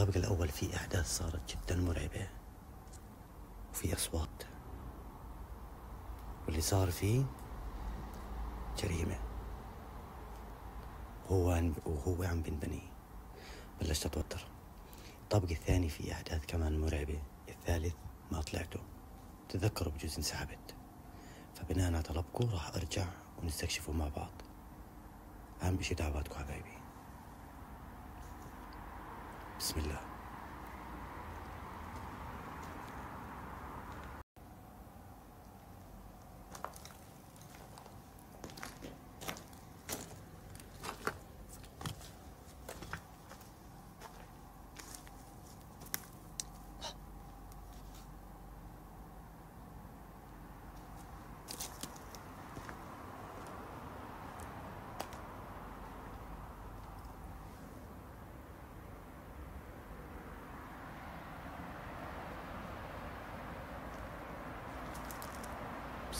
الطابق الأول فيه أحداث صارت جدا مرعبة وفي أصوات. واللي صار فيه جريمة. عم وهو عم بنبني بلشت أتوتر. الطابق الثاني فيه أحداث كمان مرعبة الثالث ما طلعته. تذكروا بجوز انسحبت. فبناء على طلبكم راح أرجع ونستكشفه مع بعض. أهم بشي دعواتكم حبايبي. بسم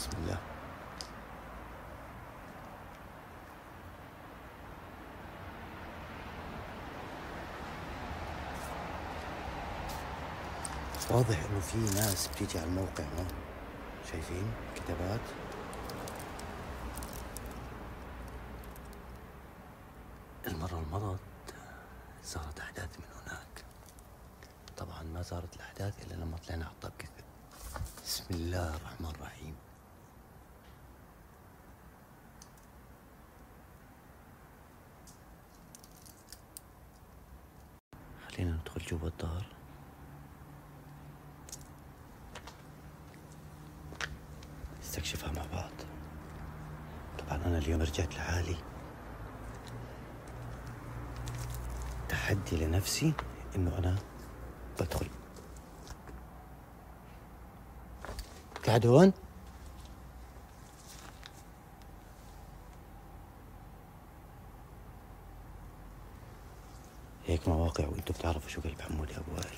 بسم الله. واضح إنه في ناس بتيجي على الموقع هون شايفين كتابات؟ المرة المضت صارت أحداث من هناك. طبعا ما صارت الأحداث إلا لما طلعنا على الطابق بسم الله الرحمن الرحيم خلينا ندخل جوا الدار نستكشفها مع بعض. طبعا أنا اليوم رجعت لحالي. تحدي لنفسي إنه أنا بدخل. قاعد هون؟ هيك مواقع وأنتم بتعرفوا شو قلب حمودي أبو وائل.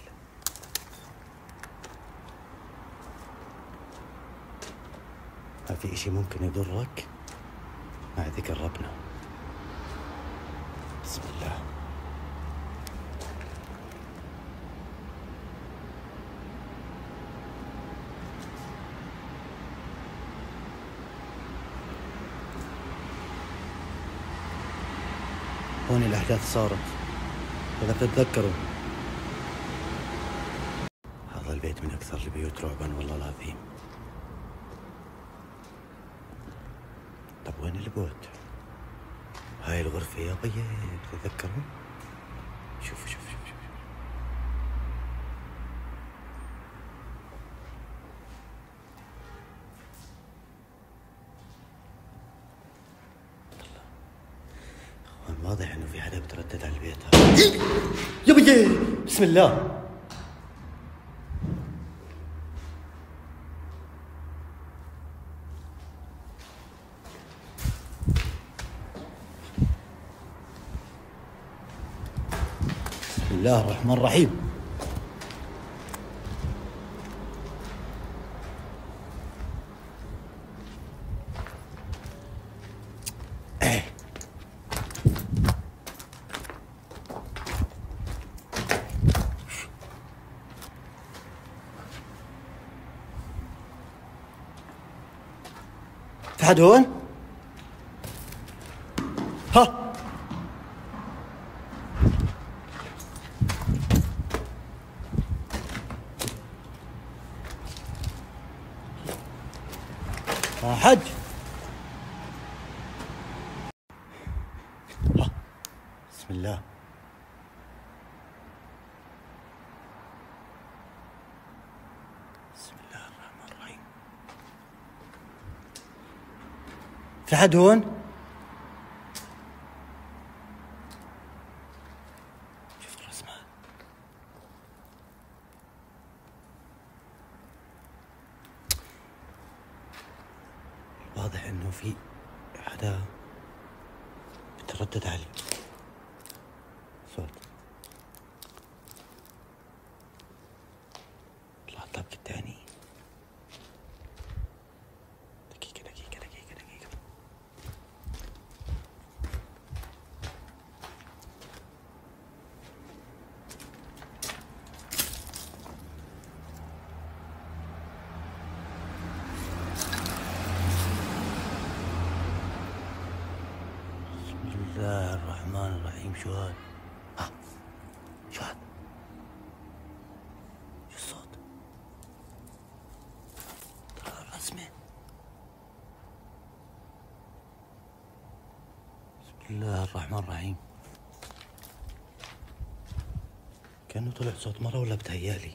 ما في إشي ممكن يضرك مع ذكر ربنا. بسم الله. هون الأحداث صارت. إذا بتتذكروا هذا البيت من أكثر البيوت رعبا والله العظيم طب وين البوت؟ هاي الغرفة يا بيي تتذكروا؟ شوفوا شوفوا شوفوا شوف. اخوان واضح انه في حدا بتردد على البيت هذا يا بيي بسم الله. بسم الله الرحمن الرحيم. في حد هون؟ ها ها حج ها. بسم الله بسم الله الرحمن الرحيم في حد هون؟ شفت الرسمات واضح انه في حدا بتردد علي صوت شو هاد؟ ها. شو هاد؟ شو الصوت؟ طلع الرسمة بسم الله الرحمن الرحيم كأنه طلع صوت مرة ولا بتهيألي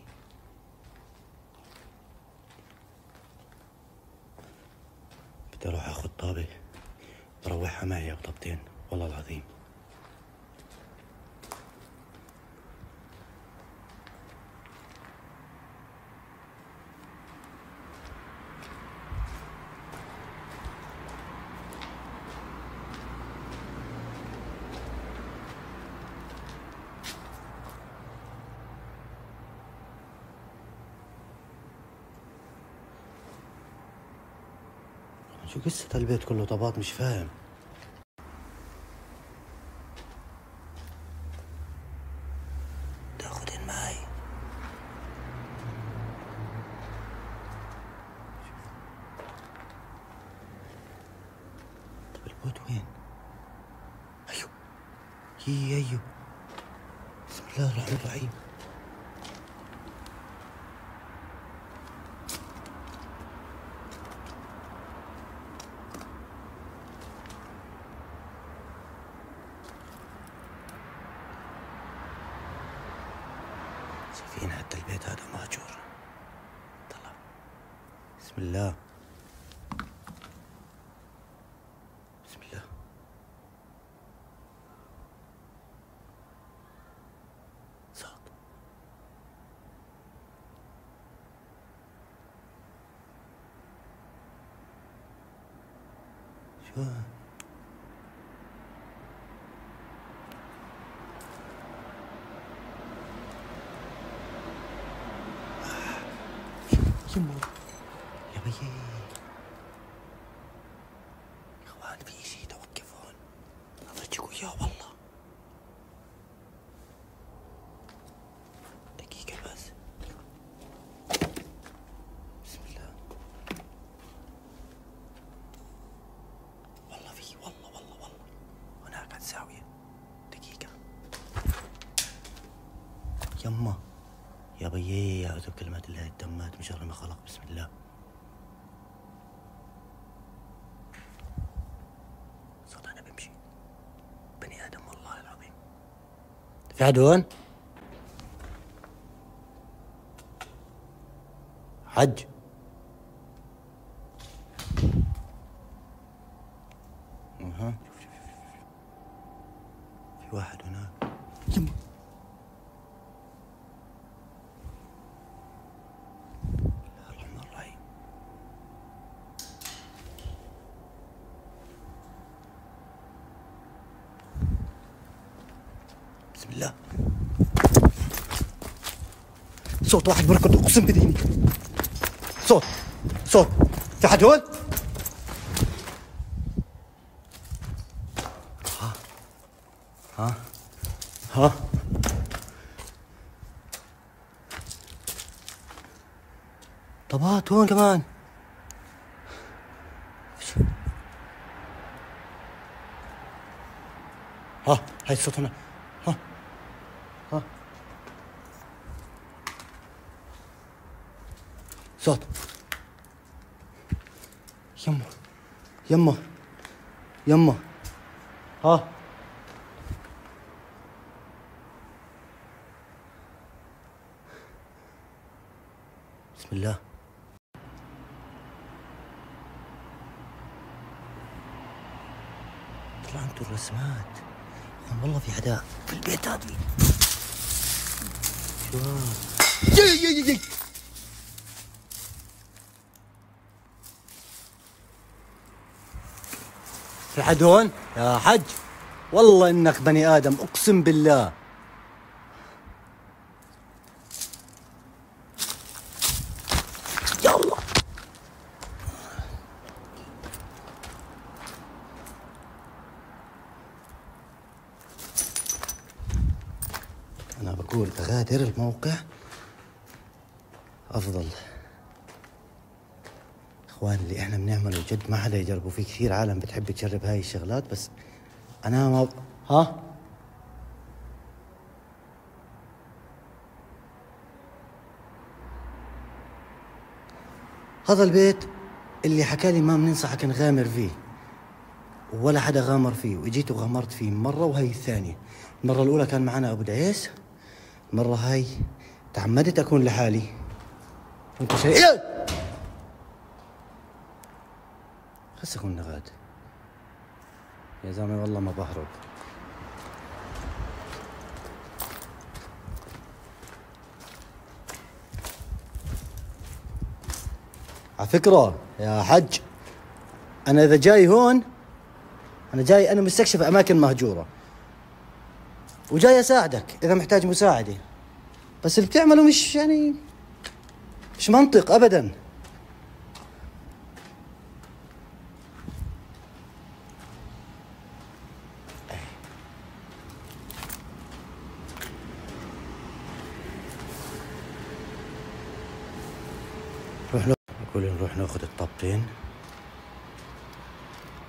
بدي أروح اخذ طابة بروحها معي أو طابتين والله العظيم. قصة البيت كله طبات مش فاهم تاخذين معي طب البوت وين؟ أيوه هي أيوه بسم الله الرحمن الرحيم شايفين حتى البيت هذا مهجور طلع. بسم الله. بسم الله. صوت. شو؟ يمه يا بيي يا إخوان في شي توقفون؟ افرجيكوا اياه والله. دقيقة بس. بسم الله. والله في والله والله والله. هناك على الزاوية دقيقة. يمه يا بيي أعوذ بكلمات الله التامات من شر ما خلق. بسم الله. صوت أنا بمشي. بني آدم والله العظيم. في حد هون؟ حج أها في واحد هناك يمه الرحمن الرحيم بسم الله صوت واحد بركض اقسم بديني صوت صوت. في حد هون؟ ها ها ها. طبات هون كمان. ها هاي الصوت هنا. ها ها. صوت. يمه يمه يمه ها. بسم الله. طلع أنتوا الرسمات. والله في عداء في البيت هذه شو هاد؟ يي يي يي يي. في حد هون؟ يا حج. والله إنك بني آدم أقسم بالله. الله. أنا بقول أغادر الموقع أفضل. إخوان اللي إحنا بنعمله جد ما حدا يجربه. في كثير عالم بتحب تجرب هاي الشغلات بس أنا ما ها؟ هذا البيت اللي حكى لي ما بننصحك نغامر فيه ولا حدا غامر فيه. وإجيت وغامرت فيه مرة وهي الثانية. المرة الأولى كان معنا أبو دعيس المرة هاي تعمدت أكون لحالي. وانت شايف؟ خس أكون نغاد يا زلمة والله ما بهرب. على فكرة يا حج أنا إذا جاي هون أنا جاي أنا مستكشف أماكن مهجورة. وجاي أساعدك إذا محتاج مساعدة. بس اللي بتعمله مش يعني مش منطق أبدا. الطابتين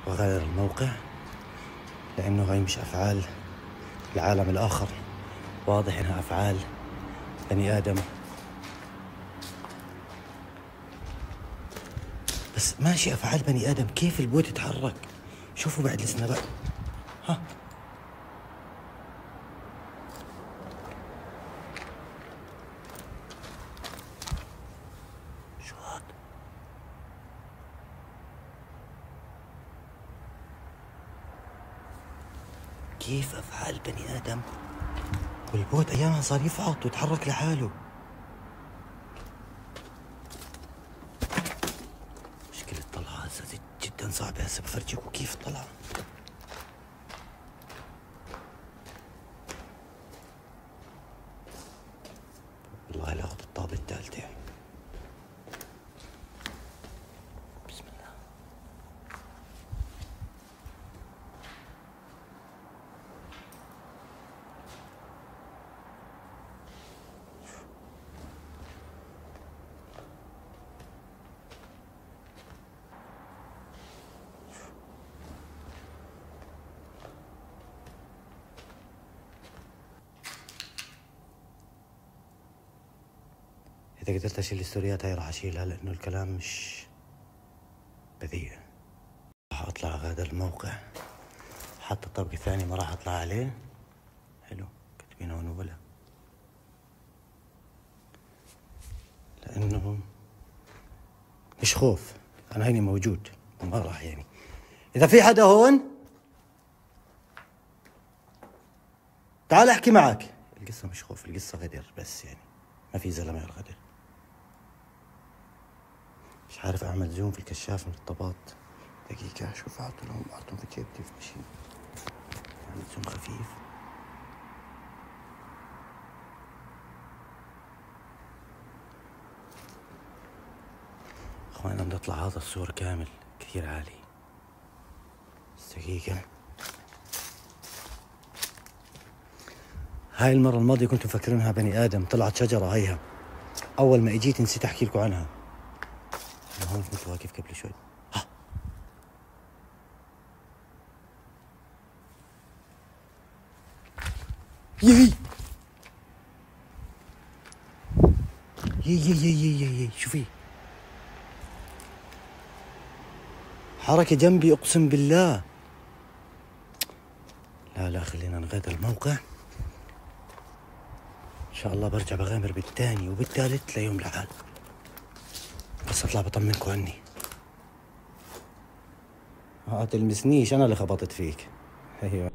وغير الموقع لأنه هاي مش أفعال. العالم الآخر واضح إنها أفعال بني آدم. بس ماشي أفعال بني آدم. كيف البوت يتحرك؟ شوفوا بعد لسنا بقى ها. شو هاد؟ كيف أفعال بني آدم؟ والبوت أيامها صار يفعط ويتحرك لحاله. مشكلة طلعة جدا صعبة. هسه بفرجيكم كيف طلع والله لا أخذ الطابة الثالثة بسم الله إذا قدرت أشيل الستوريات هاي راح أشيلها لأنه الكلام مش بذيء. راح على هذا الموقع. حتى الطبق الثاني ما راح أطلع عليه. حلو. كاتبين هون ولا لأنه مش خوف. أنا هيني موجود. ما راح يعني. إذا في حدا هون؟ تعال أحكي معك. القصة مش خوف. القصة غدر بس يعني. ما في غير غدر مش عارف أعمل زوم في الكشاف من الطبات دقيقة شوف أحط لهم أحطهم في جيبتي في شيء أعمل زوم خفيف. اخوانا بدي أطلع هذا الصور كامل كثير عالي. بس دقيقة. هاي المرة الماضية كنتم مفكرينها بني آدم طلعت شجرة هيها. أول ما إجيت نسيت أحكي لكم عنها. أنا هون كنت واقف قبل شوي ها. يي يي. يي يي يي يي شوفي حركة جنبي أقسم بالله. لا لا خلينا نغادر الموقع. إن شاء الله برجع بغامر بالثاني وبالثالث ليوم لحال بس اطلع بطمنكم عني ما تلمسنيش أنا اللي خبطت فيك. أيوه.